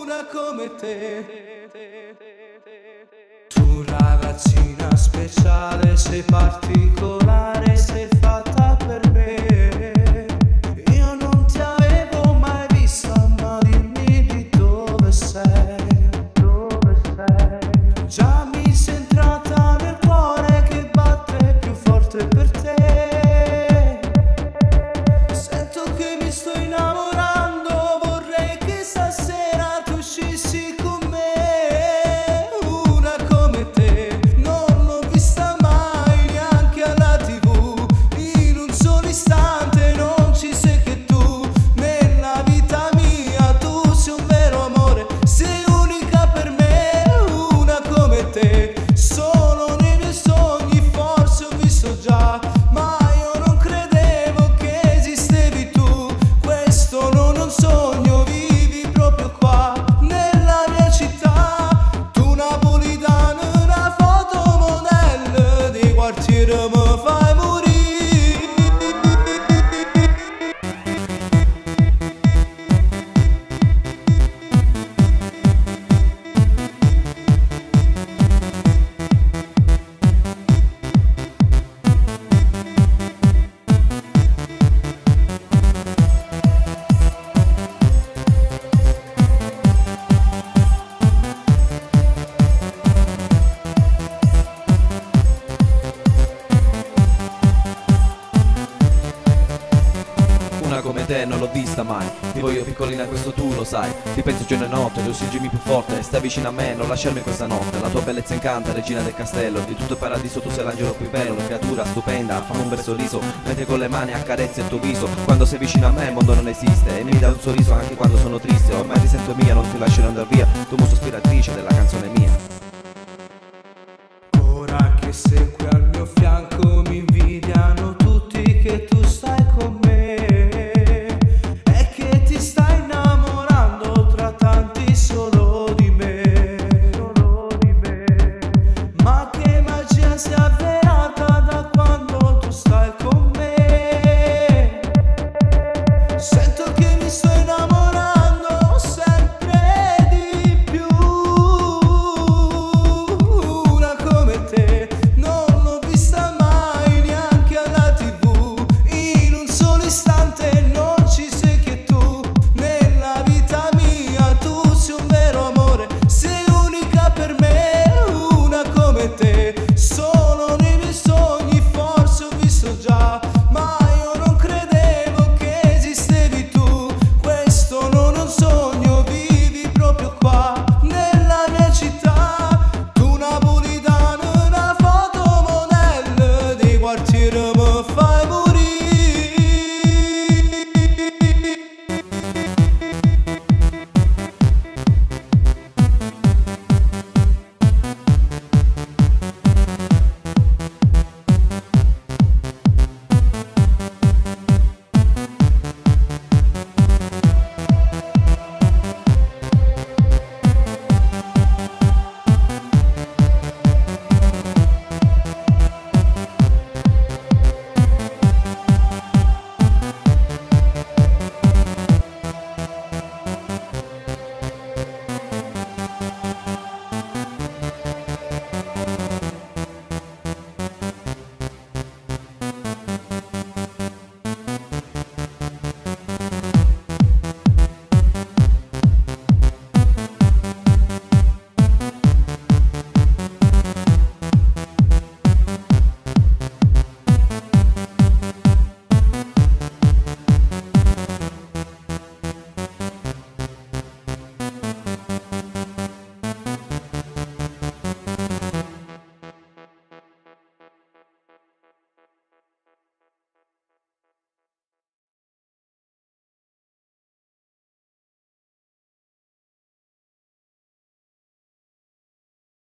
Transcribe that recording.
una come te. Tu ragazzina speciale, sei particolare, more a. te non l'ho vista mai. Ti voglio piccolina questo tu lo sai. Ti penso giorno e notte, tu stringermi più forte. Stai vicino a me, non lasciarmi questa notte. La tua bellezza incanta, regina del castello. Di tutto il paradiso tu sei l'angelo più bello Una creatura stupenda, fammi un bel sorriso Mentre con le mani accarezzi il tuo viso. Quando sei vicino a me il mondo non esiste. E mi dà un sorriso anche quando sono triste. Ormai ti sento mia, non ti lascerò andare via. Tu muso ispiratrice della canzone mia. Ora che sei qui al mio fianco mi beautiful.